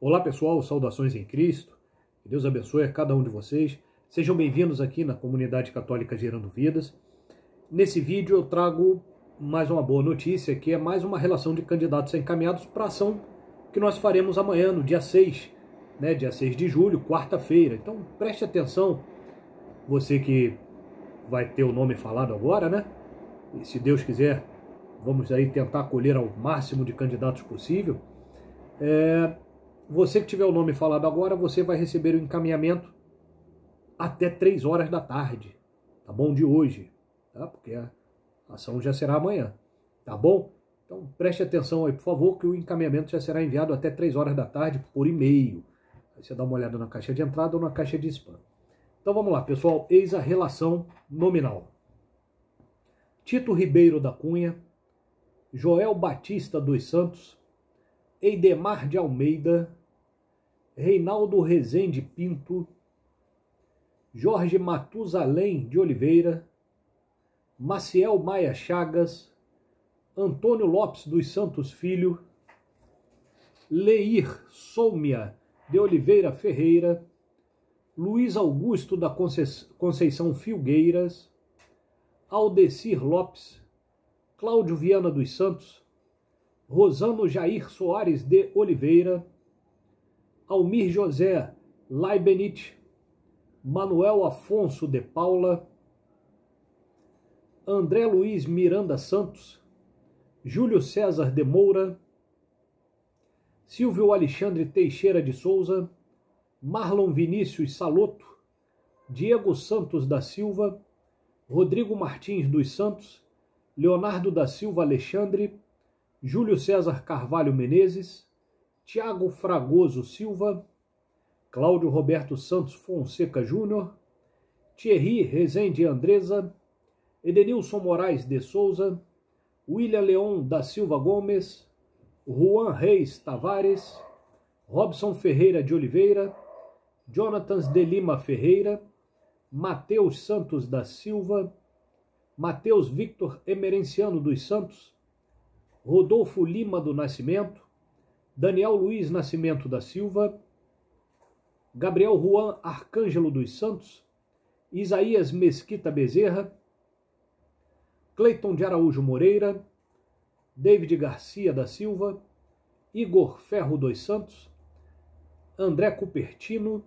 Olá pessoal, saudações em Cristo. Que Deus abençoe a cada um de vocês. Sejam bem-vindos aqui na comunidade católica Gerando Vidas. Nesse vídeo eu trago mais uma boa notícia, que é mais uma relação de candidatos encaminhados para ação que nós faremos amanhã, no dia 6, né, dia 6 de julho, quarta-feira. Então preste atenção, você que vai ter o nome falado agora, né? E se Deus quiser, vamos aí tentar acolher ao máximo de candidatos possível. É, você que tiver o nome falado agora, você vai receber o encaminhamento até 3 horas da tarde, tá bom? De hoje, tá? Porque a ação já será amanhã, tá bom? Então preste atenção aí, por favor, que o encaminhamento já será enviado até 3 horas da tarde por e-mail. Aí você dá uma olhada na caixa de entrada ou na caixa de spam. Então vamos lá, pessoal, eis a relação nominal. Tito Ribeiro da Cunha, Joel Batista dos Santos, Eidemar de Almeida, Reinaldo Rezende Pinto, Jorge Matusalém de Oliveira, Maciel Maia Chagas, Antônio Lopes dos Santos Filho, Leir Soumia de Oliveira Ferreira, Luiz Augusto da Conceição Filgueiras, Aldecir Lopes, Cláudio Viana dos Santos, Rosano Jair Soares de Oliveira, Almir José Laibenit, Manuel Afonso de Paula, André Luiz Miranda Santos, Júlio César de Moura, Silvio Alexandre Teixeira de Souza, Marlon Vinícius Saloto, Diego Santos da Silva, Rodrigo Martins dos Santos, Leonardo da Silva Alexandre, Júlio César Carvalho Menezes, Tiago Fragoso Silva, Cláudio Roberto Santos Fonseca Júnior, Thierry Rezende Andresa, Edenilson Moraes de Souza, William Leon da Silva Gomes, Juan Reis Tavares, Robson Ferreira de Oliveira, Jonatas de Lima Ferreira, Mateus Santos da Silva, Mateus Victor Emerenciano dos Santos, Rodolfo Lima do Nascimento, Daniel Luiz Nascimento da Silva, Gabriel Juan Arcângelo dos Santos, Isaías Mesquita Bezerra, Cleiton de Araújo Moreira, David Garcia da Silva, Igor Ferro dos Santos, André Cupertino,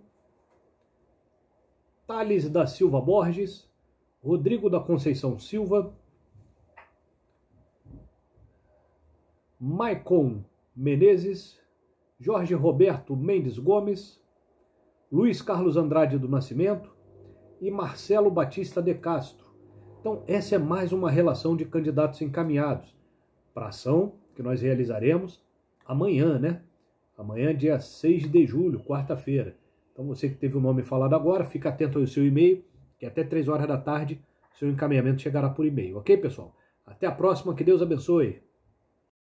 Thales da Silva Borges, Rodrigo da Conceição Silva, Maicon Menezes, Jorge Roberto Mendes Gomes, Luiz Carlos Andrade do Nascimento e Marcelo Batista de Castro. Então, essa é mais uma relação de candidatos encaminhados para ação que nós realizaremos amanhã, né? Amanhã, dia 6 de julho, quarta-feira. Então você que teve o nome falado agora, fica atento ao seu e-mail, que até 3 horas da tarde seu encaminhamento chegará por e-mail, ok, pessoal? Até a próxima, que Deus abençoe.